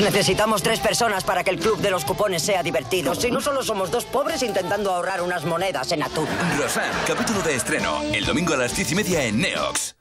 Necesitamos tres personas para que el club de los cupones sea divertido. Si no, solo somos dos pobres intentando ahorrar unas monedas en atún. Rosan, capítulo de estreno. El domingo a las diez y media en Neox.